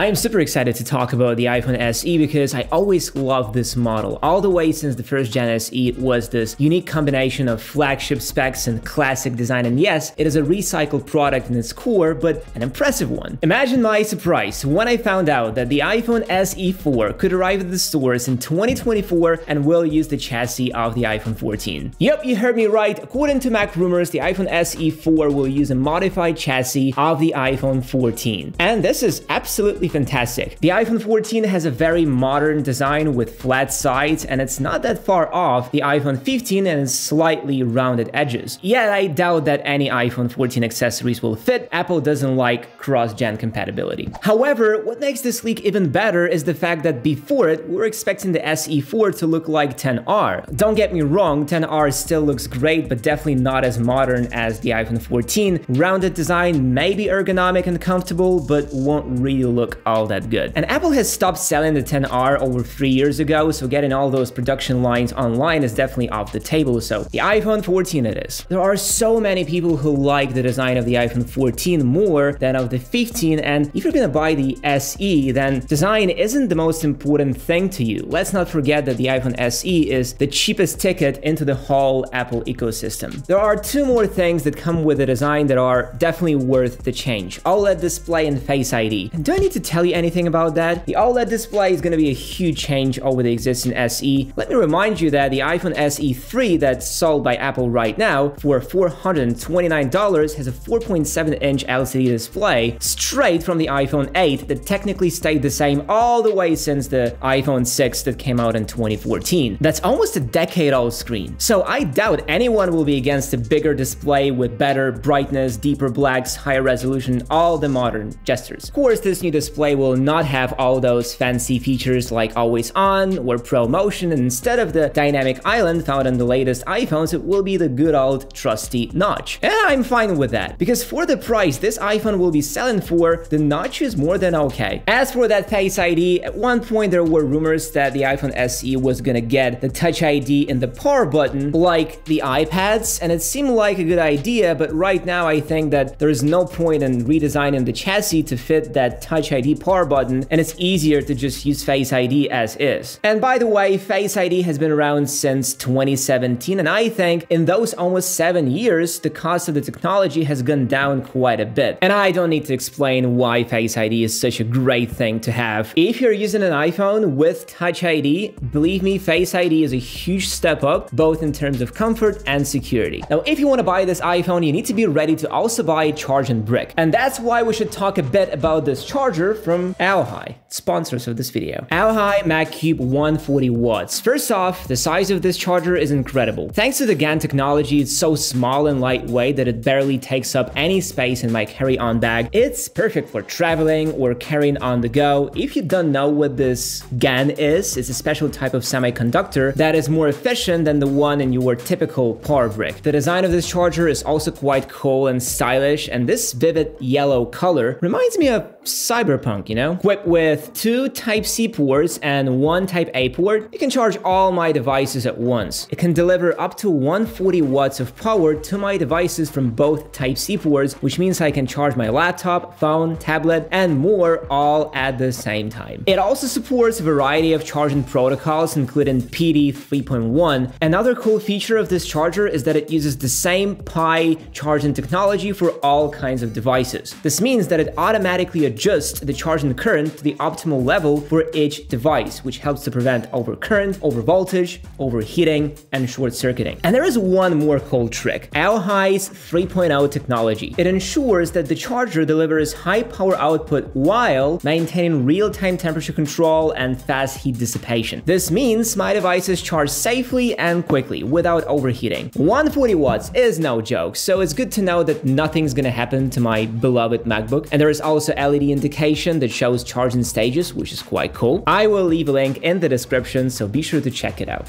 I am super excited to talk about the iPhone SE because I always loved this model. All the way since the first gen SE, was this unique combination of flagship specs and classic design. And yes, it is a recycled product in its core, but an impressive one. Imagine my surprise when I found out that the iPhone SE4 could arrive at the stores in 2024 and will use the chassis of the iPhone 14. Yep, you heard me right. According to MacRumors, the iPhone SE4 will use a modified chassis of the iPhone 14. And this is absolutely fantastic. The iPhone 14 has a very modern design with flat sides and it's not that far off the iPhone 15 and slightly rounded edges. Yet I doubt that any iPhone 14 accessories will fit. Apple doesn't like cross-gen compatibility. However, what makes this leak even better is the fact that before it, we were expecting the SE4 to look like XR. Don't get me wrong, XR still looks great, but definitely not as modern as the iPhone 14. Rounded design may be ergonomic and comfortable, but won't really look all that good. And Apple has stopped selling the XR over three years ago, so getting all those production lines online is definitely off the table, so the iPhone 14 it is. There are so many people who like the design of the iPhone 14 more than of the 15, and if you're gonna buy the SE, then design isn't the most important thing to you. Let's not forget that the iPhone SE is the cheapest ticket into the whole Apple ecosystem. There are two more things that come with the design that are definitely worth the change. OLED display and Face ID. And do I need to tell you anything about that? The OLED display is going to be a huge change over the existing SE. Let me remind you that the iPhone SE 3 that's sold by Apple right now for $429 has a 4.7 inch LCD display straight from the iPhone 8 that technically stayed the same all the way since the iPhone 6 that came out in 2014. That's almost a decade old screen. So I doubt anyone will be against a bigger display with better brightness, deeper blacks, higher resolution, all the modern gestures. Of course, this new display will not have all those fancy features like always on or ProMotion, and instead of the dynamic island found on the latest iPhones, it will be the good old trusty notch. And I'm fine with that, because for the price this iPhone will be selling for, the notch is more than okay. As for that Face ID, at one point there were rumors that the iPhone SE was gonna get the Touch ID in the power button like the iPads, and it seemed like a good idea, but right now I think that there is no point in redesigning the chassis to fit that Touch ID power button, and it's easier to just use Face ID as is. And by the way, Face ID has been around since 2017, and I think in those almost seven years, the cost of the technology has gone down quite a bit. And I don't need to explain why Face ID is such a great thing to have. If you're using an iPhone with Touch ID, believe me, Face ID is a huge step up, both in terms of comfort and security. Now, if you want to buy this iPhone, you need to be ready to also buy a charging brick. And that's why we should talk a bit about this charger from AOHi, sponsors of this video. AOHi MagCube 140 watts. First off, the size of this charger is incredible. Thanks to the GaN technology, it's so small and lightweight that it barely takes up any space in my carry-on bag. It's perfect for traveling or carrying on the go. If you don't know what this GaN is, it's a special type of semiconductor that is more efficient than the one in your typical power brick. The design of this charger is also quite cool and stylish, and this vivid yellow color reminds me of cyberpunk, you know? Equipped with two Type-C ports and one Type-A port, you can charge all my devices at once. It can deliver up to 140 watts of power to my devices from both Type-C ports, which means I can charge my laptop, phone, tablet, and more all at the same time. It also supports a variety of charging protocols, including PD 3.1. Another cool feature of this charger is that it uses the same Pi charging technology for all kinds of devices. This means that it automatically adjusts the charging current to the optimal level for each device, which helps to prevent overcurrent, overvoltage, overheating, and short circuiting. And there is one more cool trick, AOHi's 3.0 technology. It ensures that the charger delivers high power output while maintaining real-time temperature control and fast heat dissipation. This means my devices charge safely and quickly without overheating. 140 watts is no joke, so it's good to know that nothing's gonna happen to my beloved MacBook. And there is also LED indication that shows charging stages, which is quite cool. I will leave a link in the description, so be sure to check it out.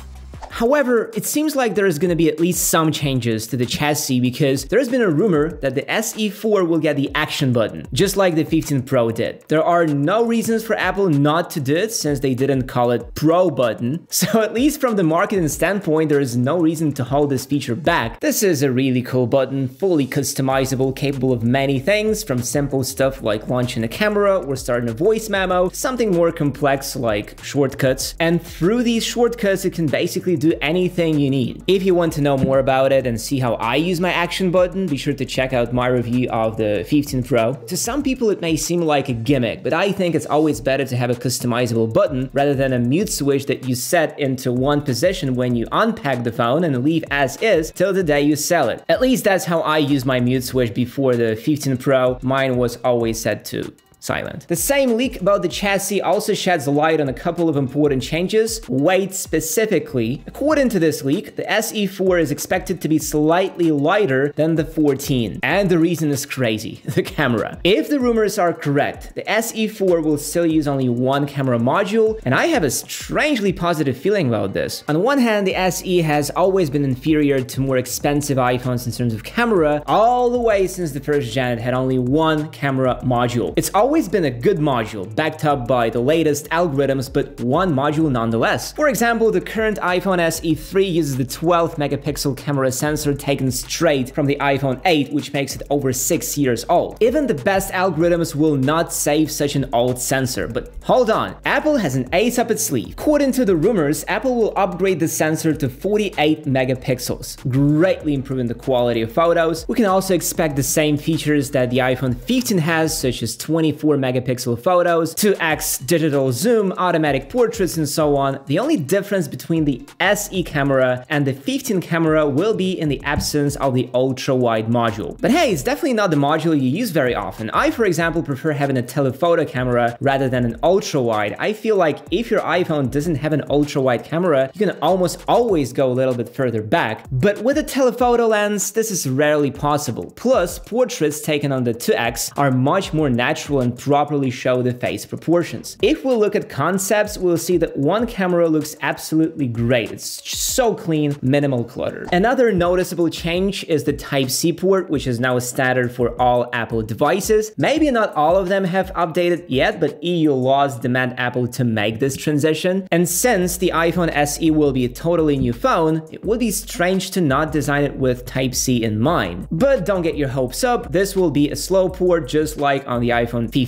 However, it seems like there is going to be at least some changes to the chassis because there's been a rumor that the SE4 will get the action button, just like the 15 Pro did. There are no reasons for Apple not to do it since they didn't call it Pro button. So at least from the marketing standpoint, there is no reason to hold this feature back. This is a really cool button, fully customizable, capable of many things, from simple stuff like launching a camera or starting a voice memo, something more complex like shortcuts. And through these shortcuts, it can basically do anything you need. If you want to know more about it and see how I use my action button, be sure to check out my review of the 15 Pro. To some people, it may seem like a gimmick, but I think it's always better to have a customizable button rather than a mute switch that you set into one position when you unpack the phone and leave as is till the day you sell it. At least that's how I use my mute switch before the 15 Pro. Mine was always set to silent. The same leak about the chassis also sheds light on a couple of important changes, weight specifically. According to this leak, the SE4 is expected to be slightly lighter than the 14. And the reason is crazy, the camera. If the rumors are correct, the SE4 will still use only one camera module, and I have a strangely positive feeling about this. On one hand, the SE has always been inferior to more expensive iPhones in terms of camera, all the way since the first gen it had only one camera module. It's always always been a good module, backed up by the latest algorithms, but one module nonetheless. For example, the current iPhone SE 3 uses the 12 megapixel camera sensor taken straight from the iPhone 8, which makes it over 6 years old. Even the best algorithms will not save such an old sensor, but hold on, Apple has an ace up its sleeve. According to the rumors, Apple will upgrade the sensor to 48 megapixels, greatly improving the quality of photos. We can also expect the same features that the iPhone 15 has, such as 24 4 megapixel photos, 2x digital zoom, automatic portraits, and so on. The only difference between the SE camera and the 15 camera will be in the absence of the ultra wide module. But hey, it's definitely not the module you use very often. I, for example, prefer having a telephoto camera rather than an ultra wide. I feel like if your iPhone doesn't have an ultra wide camera, you can almost always go a little bit further back. But with a telephoto lens, this is rarely possible. Plus, portraits taken on the 2x are much more natural and properly show the face proportions. If we look at concepts, we'll see that one camera looks absolutely great. It's so clean, minimal clutter. Another noticeable change is the Type-C port, which is now a standard for all Apple devices. Maybe not all of them have updated yet, but EU laws demand Apple to make this transition. And since the iPhone SE will be a totally new phone, it would be strange to not design it with Type-C in mind. But don't get your hopes up, this will be a slow port just like on the iPhone 15,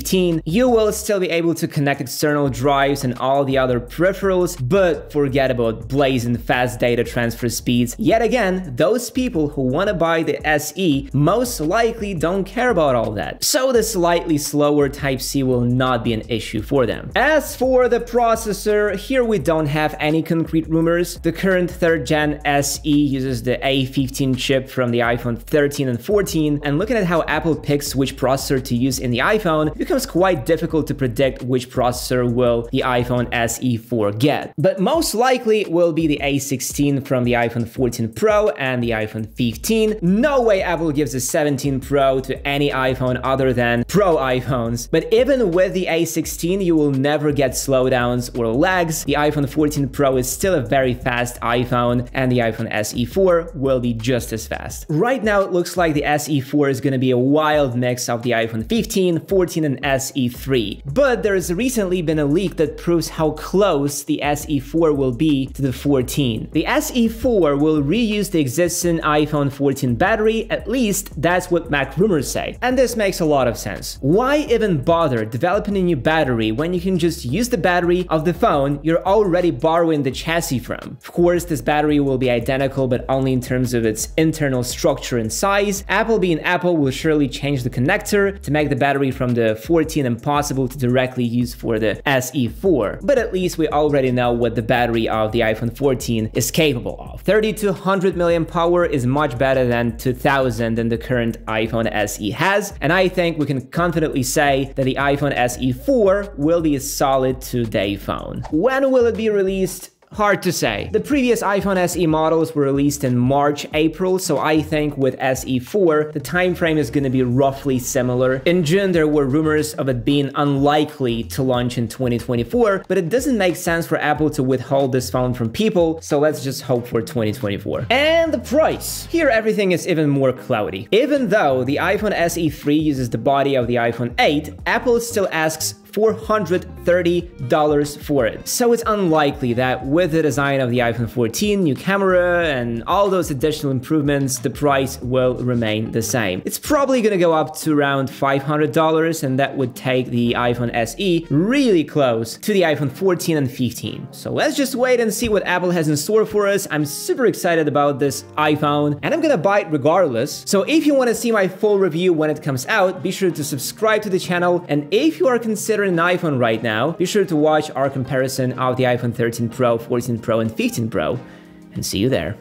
you will still be able to connect external drives and all the other peripherals, but forget about blazing fast data transfer speeds. Yet again, those people who want to buy the SE most likely don't care about all that. So the slightly slower Type-C will not be an issue for them. As for the processor, here we don't have any concrete rumors. The current 3rd gen SE uses the A15 chip from the iPhone 13 and 14, and looking at how Apple picks which processor to use in the iPhone, becomes quite difficult to predict which processor will the iPhone SE4 get. But most likely will be the A16 from the iPhone 14 Pro and the iPhone 15. No way Apple gives a 17 Pro to any iPhone other than Pro iPhones. But even with the A16, you will never get slowdowns or lags. The iPhone 14 Pro is still a very fast iPhone and the iPhone SE4 will be just as fast. Right now it looks like the SE4 is going to be a wild mix of the iPhone 15, 14 and SE3. But there has recently been a leak that proves how close the SE4 will be to the 14. The SE4 will reuse the existing iPhone 14 battery, at least that's what MacRumors say. And this makes a lot of sense. Why even bother developing a new battery when you can just use the battery of the phone you're already borrowing the chassis from? Of course, this battery will be identical, but only in terms of its internal structure and size. Apple being Apple will surely change the connector to make the battery from the 14 impossible to directly use for the SE4. But at least we already know what the battery of the iPhone 14 is capable of. 30 to 100 million power is much better than 2000 than the current iPhone SE has, and I think we can confidently say that the iPhone SE4 will be a solid two-day phone. When will it be released? Hard to say. The previous iPhone SE models were released in March, April, so I think with SE4, the time frame is going to be roughly similar. In June, there were rumors of it being unlikely to launch in 2024, but it doesn't make sense for Apple to withhold this phone from people, so let's just hope for 2024. And the price. Here everything is even more cloudy. Even though the iPhone SE3 uses the body of the iPhone 8, Apple still asks $430 for it. So it's unlikely that with the design of the iPhone 14, new camera, and all those additional improvements, the price will remain the same. It's probably gonna go up to around $500, and that would take the iPhone SE really close to the iPhone 14 and 15. So let's just wait and see what Apple has in store for us. I'm super excited about this iPhone, and I'm gonna buy it regardless. So if you wanna see my full review when it comes out, be sure to subscribe to the channel, and if you are an iPhone right now, be sure to watch our comparison of the iPhone 13 Pro, 14 Pro, and 15 Pro, and see you there.